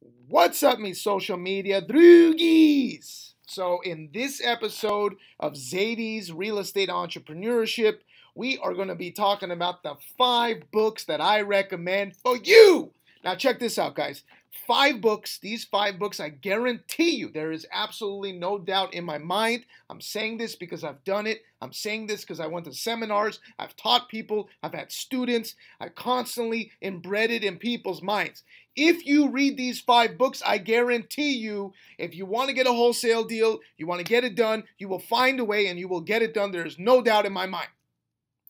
What's up, me social media droogies? So, in this episode of Zady's Real Estate Entrepreneurship, we are going to be talking about the five books that I recommend for you. Now, check this out, guys. Five books, these five books, I guarantee you, there is absolutely no doubt in my mind. I'm saying this because I've done it. I'm saying this because I went to seminars, I've taught people, I've had students, I constantly inbred it in people's minds. If you read these five books, I guarantee you, if you want to get a wholesale deal, you want to get it done, you will find a way and you will get it done. There's no doubt in my mind.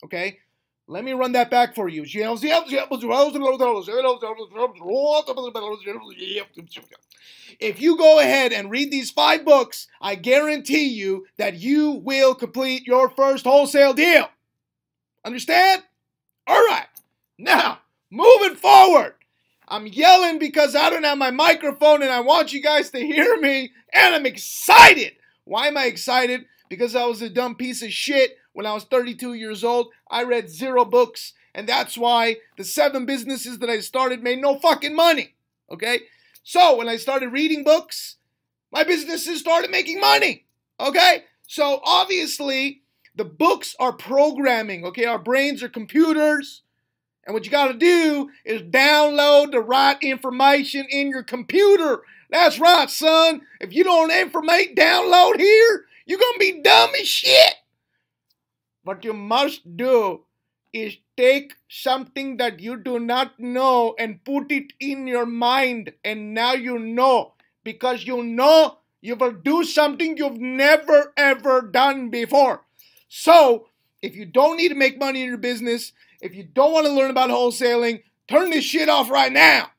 Okay? Let me run that back for you. If you go ahead and read these five books, I guarantee you that you will complete your first wholesale deal. Understand? All right. Now, moving forward. I'm yelling because I don't have my microphone and I want you guys to hear me, and I'm excited. Why am I excited? Because I was a dumb piece of shit when I was 32 years old. I read zero books, and that's why the seven businesses that I started made no fucking money. Okay? So when I started reading books, my businesses started making money. Okay? So obviously, the books are programming. Okay? Our brains are computers. And what you got to do is download the right information in your computer. That's right, son. If you don't informate, download here, you're going to be dumb as shit. What you must do is take something that you do not know and put it in your mind. And now you know. Because you know you will do something you've never ever done before. So, if you don't need to make money in your business, if you don't want to learn about wholesaling, turn this shit off right now.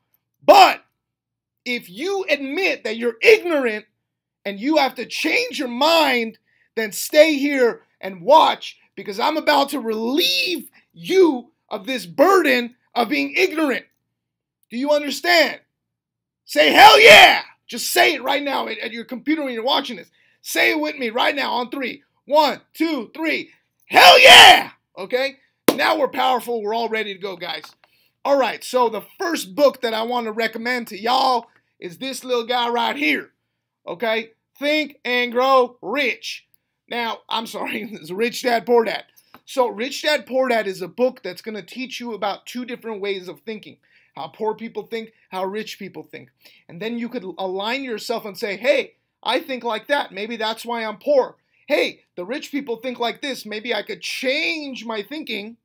But if you admit that you're ignorant and you have to change your mind, then stay here and watch because I'm about to relieve you of this burden of being ignorant. Do you understand? Say hell yeah! Just say it right now at, your computer when you're watching this. Say it with me right now on three. One, two, three. Hell yeah! Okay? Now we're powerful. We're all ready to go, guys. All right, so the first book that I want to recommend to y'all is this little guy right here. Okay? Think and Grow Rich. Now, I'm sorry, it's Rich Dad Poor Dad. So, Rich Dad Poor Dad is a book that's going to teach you about two different ways of thinking how poor people think, how rich people think. And then you could align yourself and say, hey, I think like that. Maybe that's why I'm poor hey, the rich people think like this. Maybe I could change my thinking.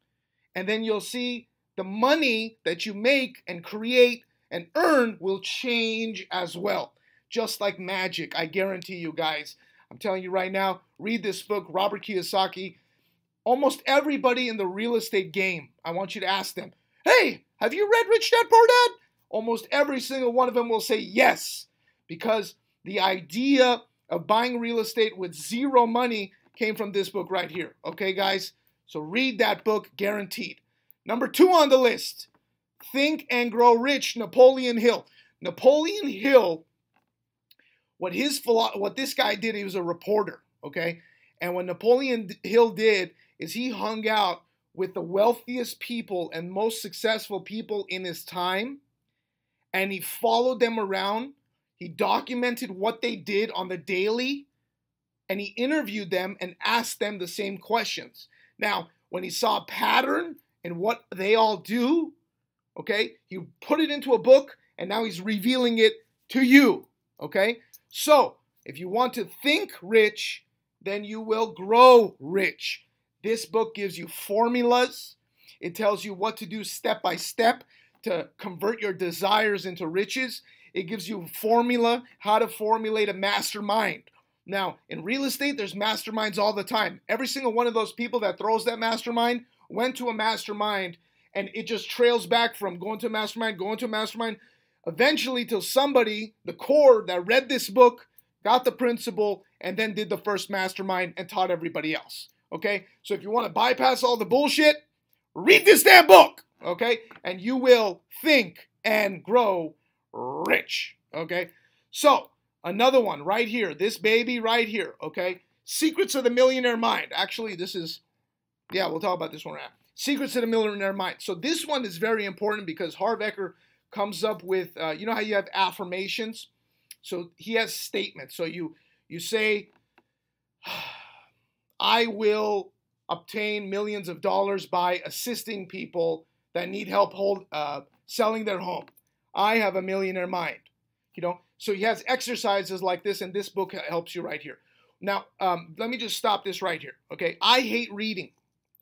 And then you'll see the money that you make and create and earn will change as well. Just like magic, I guarantee you guys. I'm telling you right now, read this book, Robert Kiyosaki. Almost everybody in the real estate game, I want you to ask them, hey, have you read Rich Dad Poor Dad? Almost every single one of them will say yes, because the idea of buying real estate with zero money came from this book right here. Okay, guys? So read that book, guaranteed. Number two on the list Think and Grow Rich, Napoleon Hill. Napoleon Hill, what his what this guy did, he was a reporter, okay? And what Napoleon Hill did is he hung out with the wealthiest people and most successful people in his time, and he followed them around he documented what they did on the daily and he interviewed them and asked them the same questions. Now, when he saw a pattern in what they all do, okay, he put it into a book and now he's revealing it to you, okay? So, if you want to think rich, then you will grow rich. This book gives you formulas, it tells you what to do step by step to convert your desires into riches. It gives you formula, how to formulate a mastermind. Now, in real estate, there's masterminds all the time. Every single one of those people that throws that mastermind went to a mastermind and it just trails back from going to a mastermind, going to a mastermind, eventually till somebody, the core that read this book, got the principle, and then did the first mastermind and taught everybody else. Okay? So if you want to bypass all the bullshit, read this damn book. Okay? And you will think and grow rich. Okay. So another one right here. This baby right here. Okay. Secrets of the Millionaire Mind. Actually, this is, yeah, we'll talk about this one right now. Secrets of the Millionaire Mind. So this one is very important because Harv Eker comes up with, uh, you know how you have affirmations? So he has statements. So you you say, I will obtain millions of dollars by assisting people that need help hold uh, selling their home. I have a millionaire mind. You know, so he has exercises like this, and this book helps you right here. Now, um, let me just stop this right here. Okay, I hate reading.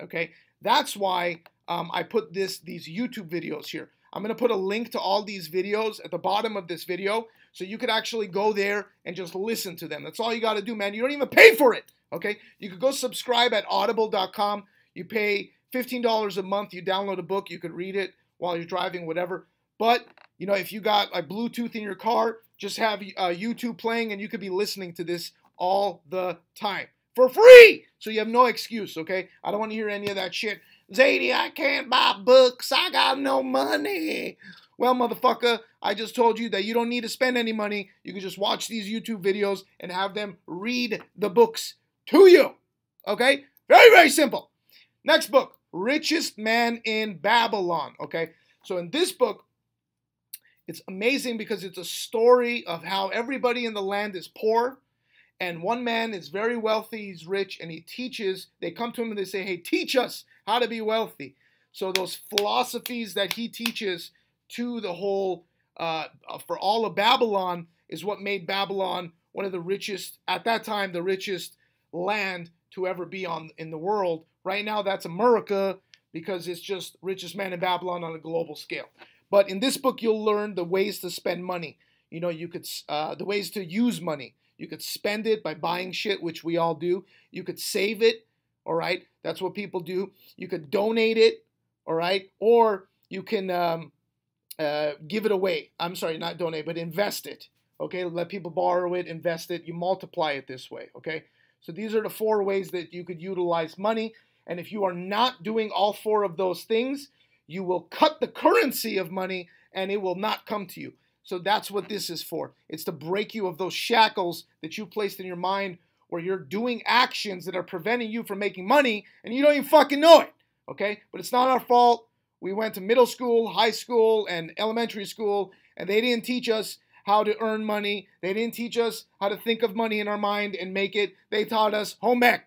Okay, that's why um, I put this these YouTube videos here. I'm gonna put a link to all these videos at the bottom of this video, so you could actually go there and just listen to them. That's all you got to do, man. You don't even pay for it. Okay, you could go subscribe at Audible.com. You pay $15 a month. You download a book. You could read it while you're driving, whatever. But you know, if you got like Bluetooth in your car, just have uh, YouTube playing, and you could be listening to this all the time for free. So you have no excuse, okay? I don't want to hear any of that shit. Zady, I can't buy books. I got no money. Well, motherfucker, I just told you that you don't need to spend any money. You can just watch these YouTube videos and have them read the books to you. Okay? Very, very simple. Next book, Richest Man in Babylon. Okay? So in this book, it's amazing because it's a story of how everybody in the land is poor and one man is very wealthy, he's rich, and he teaches. They come to him and they say, Hey, teach us how to be wealthy. So, those philosophies that he teaches to the whole, uh, for all of Babylon, is what made Babylon one of the richest, at that time, the richest land to ever be on in the world. Right now, that's America because it's just richest man in Babylon on a global scale. But in this book, you'll learn the ways to spend money. You know, you could uh, the ways to use money. You could spend it by buying shit, which we all do. You could save it, all right? That's what people do. You could donate it, all right? Or you can um, uh, give it away. I'm sorry, not donate, but invest it, okay? Let people borrow it, invest it. You multiply it this way, okay? So these are the four ways that you could utilize money. And if you are not doing all four of those things, you will cut the currency of money and it will not come to you. So that's what this is for. It's to break you of those shackles that you placed in your mind where you're doing actions that are preventing you from making money and you don't even fucking know it. Okay? But it's not our fault. We went to middle school, high school, and elementary school, and they didn't teach us how to earn money. They didn't teach us how to think of money in our mind and make it. They taught us home ec.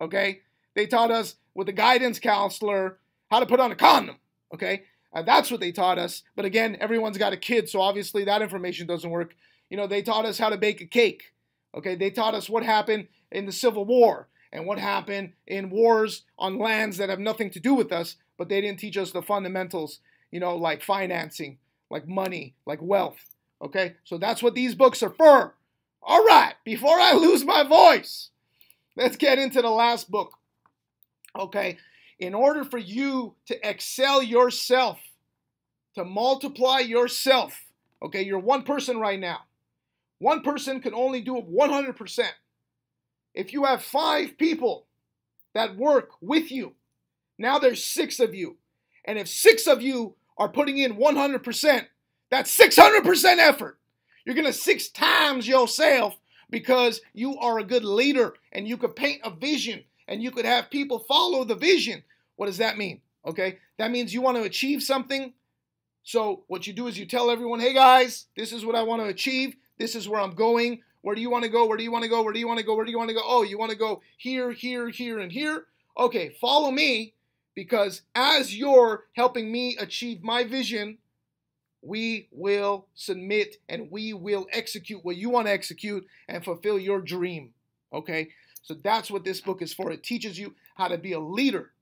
Okay? They taught us with a guidance counselor how to put on a condom. Okay? Uh, that's what they taught us. But again, everyone's got a kid, so obviously that information doesn't work. You know, they taught us how to bake a cake. Okay, they taught us what happened in the Civil War and what happened in wars on lands that have nothing to do with us, but they didn't teach us the fundamentals, you know, like financing, like money, like wealth. Okay, so that's what these books are for. All right, before I lose my voice, let's get into the last book. Okay, in order for you to excel yourself, to multiply yourself, okay, you're one person right now. One person can only do it 100%. If you have five people that work with you, now there's six of you. And if six of you are putting in 100%, that's 600% effort. You're going to six times yourself because you are a good leader and you can paint a vision and you could have people follow the vision. What does that mean? Okay, that means you want to achieve something. So what you do is you tell everyone, hey guys, this is what I want to achieve. This is where I'm going. Where do you want to go? Where do you want to go? Where do you want to go? Where do you want to go? Oh, you want to go here, here, here, and here. Okay, follow me because as you're helping me achieve my vision, we will submit and we will execute what you want to execute and fulfill your dream. Okay, so that's what this book is for. It teaches you how to be a leader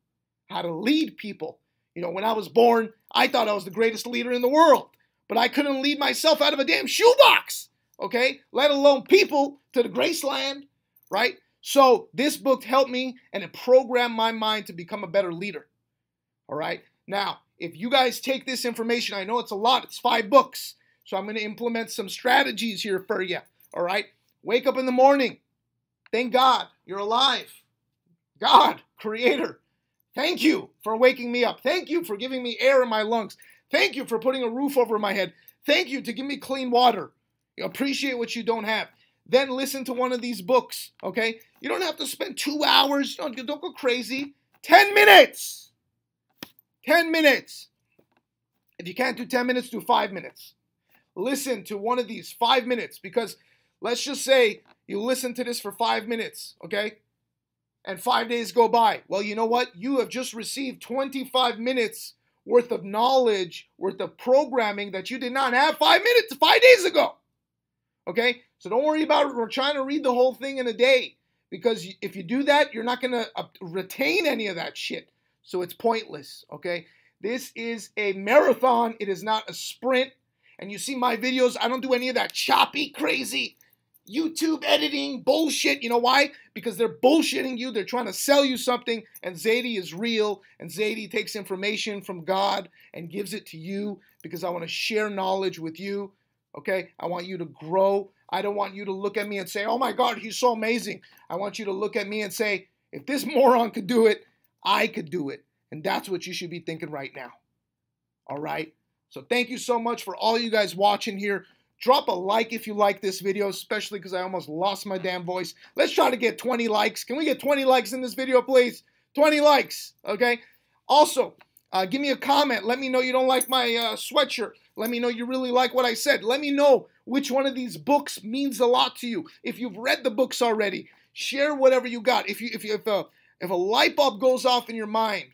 how to lead people. You know, when I was born, I thought I was the greatest leader in the world, but I couldn't lead myself out of a damn shoebox, okay? Let alone people to the Graceland, right? So this book helped me and it programmed my mind to become a better leader. All right. Now, if you guys take this information, I know it's a lot, it's five books. So I'm going to implement some strategies here for you. All right. Wake up in the morning. Thank God you're alive. God, creator, Thank you for waking me up. Thank you for giving me air in my lungs. Thank you for putting a roof over my head. Thank you to give me clean water. You appreciate what you don't have. Then listen to one of these books, okay? You don't have to spend two hours. Don't, don't go crazy. 10 minutes. 10 minutes. If you can't do 10 minutes, do five minutes. Listen to one of these five minutes because let's just say you listen to this for five minutes, okay? And five days go by. Well, you know what? You have just received 25 minutes worth of knowledge, worth of programming that you did not have five minutes, five days ago. Okay? So don't worry about it. We're trying to read the whole thing in a day because if you do that, you're not going to retain any of that shit. So it's pointless. Okay? This is a marathon, it is not a sprint. And you see my videos, I don't do any of that choppy, crazy YouTube editing bullshit. You know why? Because they're bullshitting you. They're trying to sell you something, and Zady is real. And Zady takes information from God and gives it to you because I want to share knowledge with you. Okay? I want you to grow. I don't want you to look at me and say, oh my God, he's so amazing. I want you to look at me and say, if this moron could do it, I could do it. And that's what you should be thinking right now. All right? So thank you so much for all you guys watching here. Drop a like if you like this video, especially because I almost lost my damn voice. Let's try to get 20 likes. Can we get 20 likes in this video, please? 20 likes, okay? Also, uh, give me a comment. Let me know you don't like my uh, sweatshirt. Let me know you really like what I said. Let me know which one of these books means a lot to you. If you've read the books already, share whatever you got. If you if you, if a if a light bulb goes off in your mind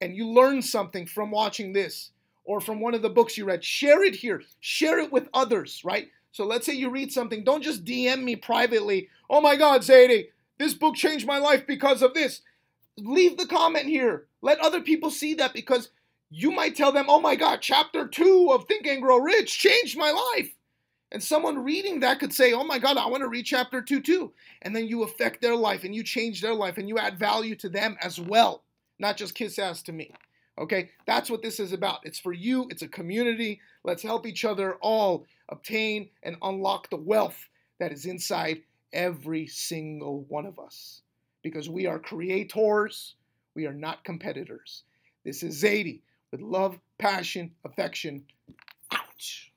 and you learn something from watching this, or from one of the books you read. Share it here. Share it with others, right? So let's say you read something. Don't just DM me privately. Oh my God, Zady, this book changed my life because of this. Leave the comment here. Let other people see that because you might tell them, oh my God, chapter two of Think and Grow Rich changed my life. And someone reading that could say, oh my God, I want to read chapter two too. And then you affect their life and you change their life and you add value to them as well, not just kiss ass to me. Okay, that's what this is about. It's for you, it's a community. Let's help each other all obtain and unlock the wealth that is inside every single one of us. Because we are creators, we are not competitors. This is Zady with love, passion, affection. Ouch.